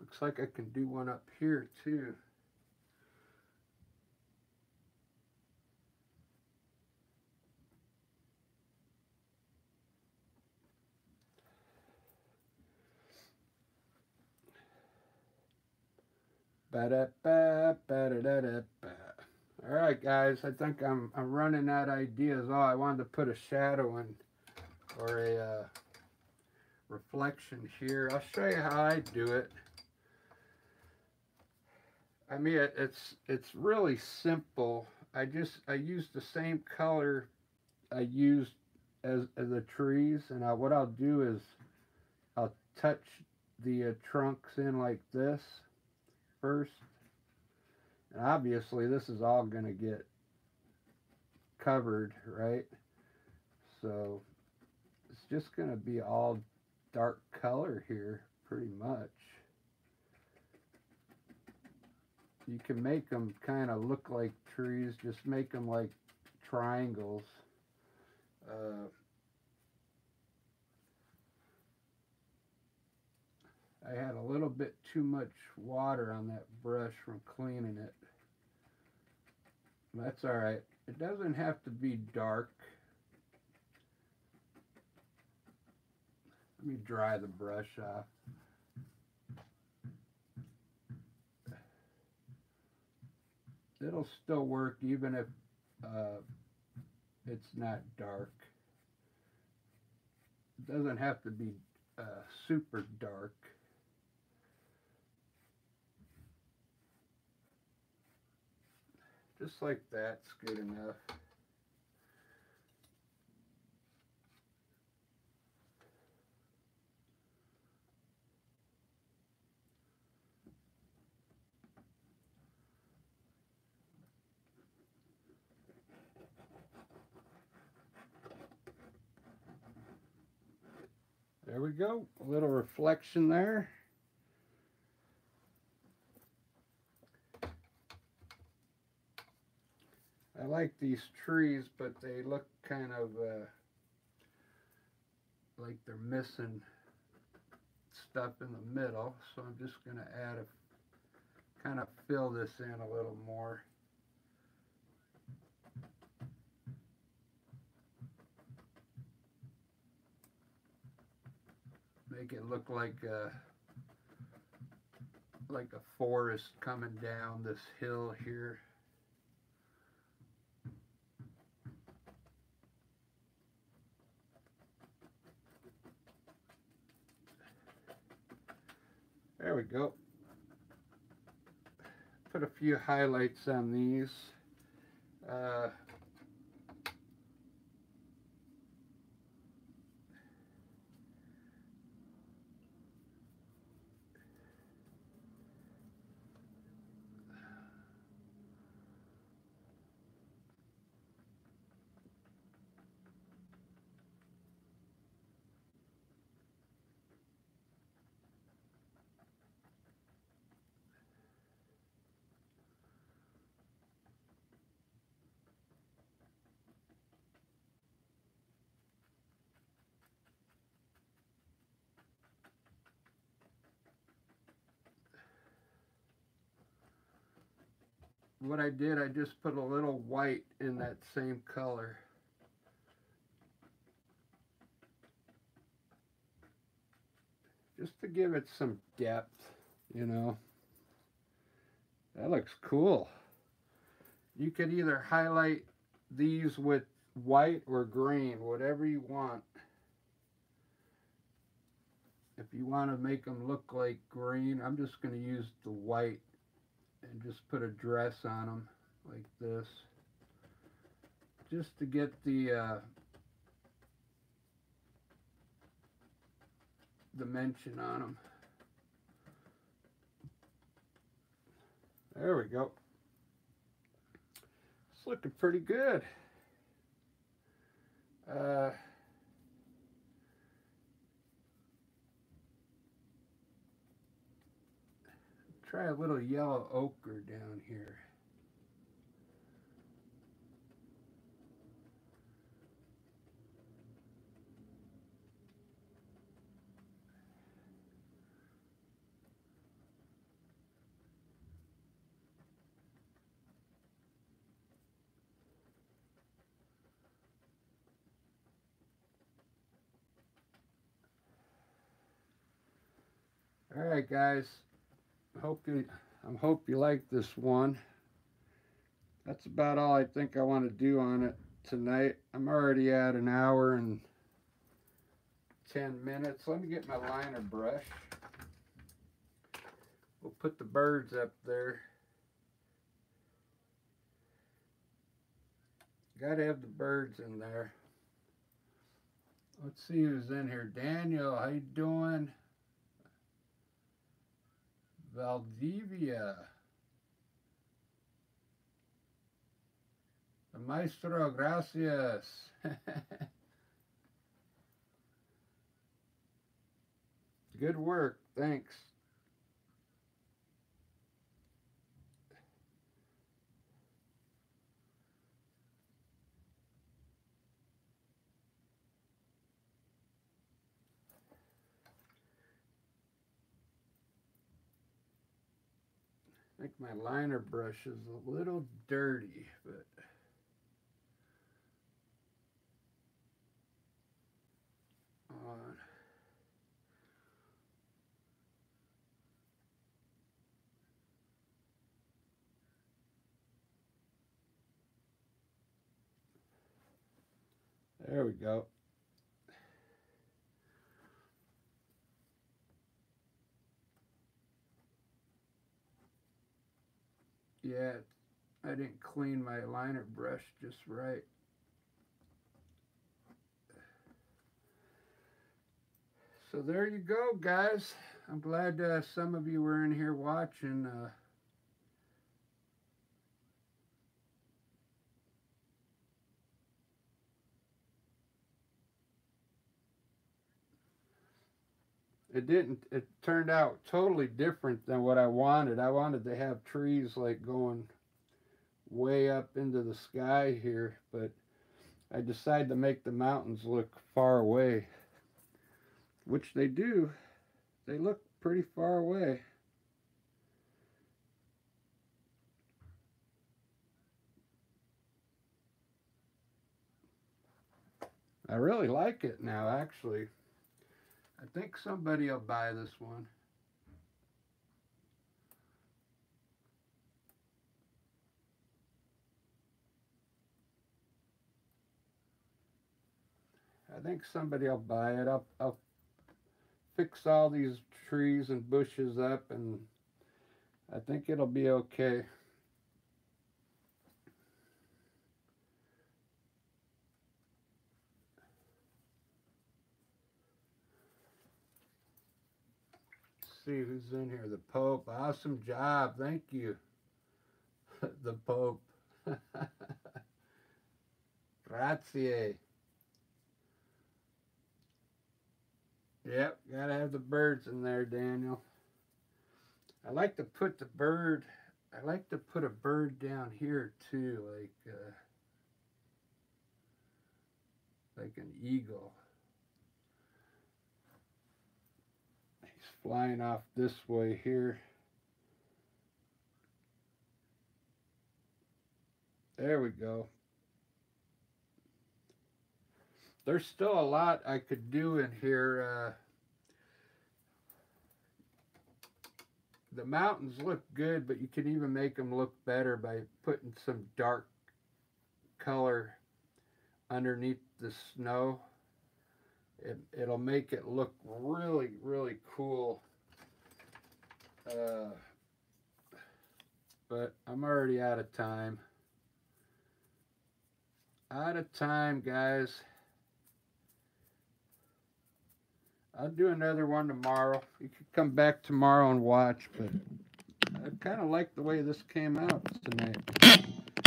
Looks like I can do one up here too. All right, guys, I think I'm, I'm running out of ideas. Oh, I wanted to put a shadow in or a uh, reflection here. I'll show you how I do it. I mean, it, it's it's really simple. I just I use the same color I used as, as the trees, and I, what I'll do is I'll touch the uh, trunks in like this first. And obviously this is all going to get covered, right? So it's just going to be all dark color here pretty much. You can make them kind of look like trees, just make them like triangles. Uh, I had a little bit too much water on that brush from cleaning it. That's alright. It doesn't have to be dark. Let me dry the brush off. It'll still work even if uh, it's not dark. It doesn't have to be uh, super dark. Just like that's good enough. There we go, a little reflection there. I like these trees, but they look kind of uh, like they're missing stuff in the middle. So I'm just going to add a, kind of fill this in a little more. Make it look like a, like a forest coming down this hill here. There we go. Put a few highlights on these. Uh, what I did, I just put a little white in that same color. Just to give it some depth, you know. That looks cool. You could either highlight these with white or green, whatever you want. If you want to make them look like green, I'm just going to use the white and just put a dress on them like this just to get the uh, dimension on them. There we go. It's looking pretty good. Uh, try a little yellow ochre down here. All right, guys hope you I hope you like this one. That's about all I think I want to do on it tonight. I'm already at an hour and 10 minutes. Let me get my liner brush. We'll put the birds up there. Got to have the birds in there. Let's see who's in here. Daniel, how you doing? Valdivia. Maestro, gracias. Good work, thanks. I think my liner brush is a little dirty, but... On. There we go. Yeah, I didn't clean my liner brush just right. So there you go, guys. I'm glad uh, some of you were in here watching. Uh, it didn't it turned out totally different than what I wanted. I wanted to have trees like going way up into the sky here, but I decided to make the mountains look far away, which they do. They look pretty far away. I really like it now, actually. I think somebody will buy this one. I think somebody will buy it. I'll, I'll fix all these trees and bushes up and I think it'll be okay. See who's in here. The Pope. Awesome job. Thank you. the Pope. Grazie. Yep, gotta have the birds in there, Daniel. I like to put the bird, I like to put a bird down here too, like, uh, like an eagle. Flying off this way here. There we go. There's still a lot I could do in here. Uh, the mountains look good, but you can even make them look better by putting some dark color underneath the snow it, it'll make it look really, really cool. Uh, but I'm already out of time. Out of time, guys. I'll do another one tomorrow. You could come back tomorrow and watch, but I kind of like the way this came out tonight.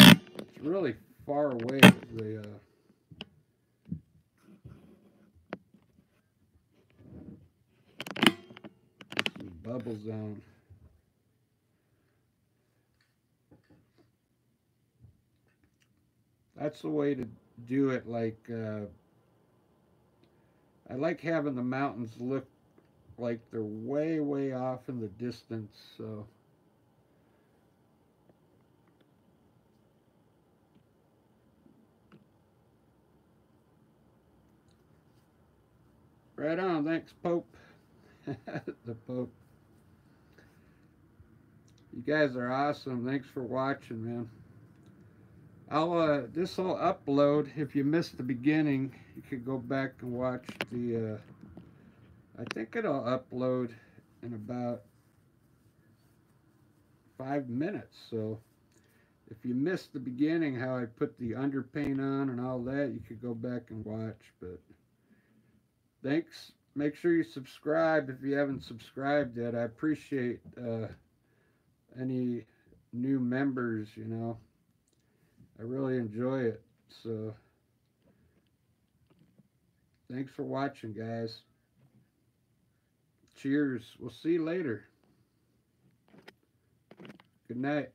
It's really far away, the uh, bubble zone. That's the way to do it like uh, I like having the mountains look like they're way way off in the distance so Right on, thanks Pope. the Pope. You guys are awesome. Thanks for watching, man. I'll uh, this will upload. If you missed the beginning, you could go back and watch the. Uh, I think it'll upload in about five minutes. So if you missed the beginning, how I put the underpaint on and all that, you could go back and watch. But thanks. Make sure you subscribe if you haven't subscribed yet. I appreciate. Uh, any new members, you know. I really enjoy it. So, thanks for watching, guys. Cheers. We'll see you later. Good night.